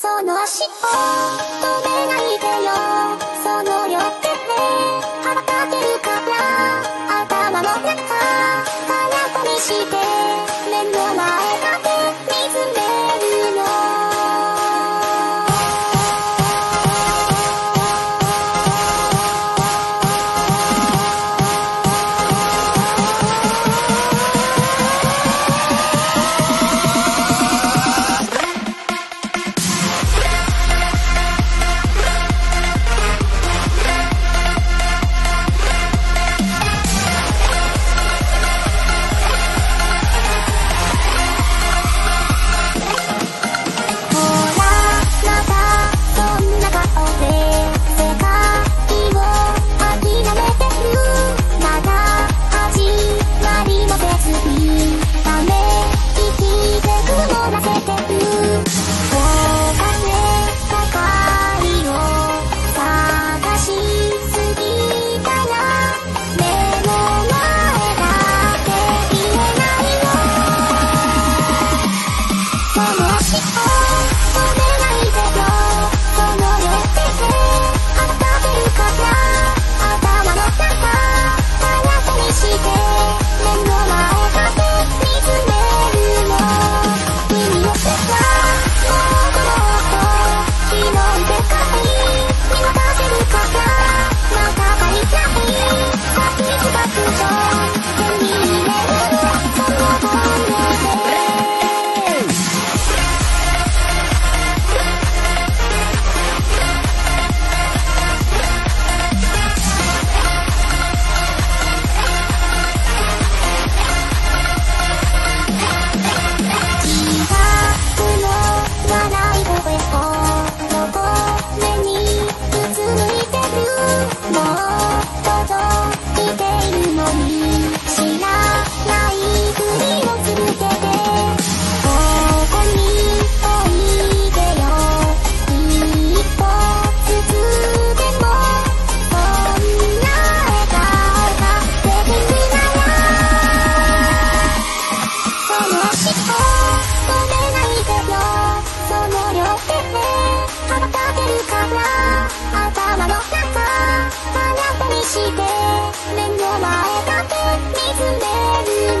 その足を止めない。から頭の中空っぽにして目の前だけ見つめる。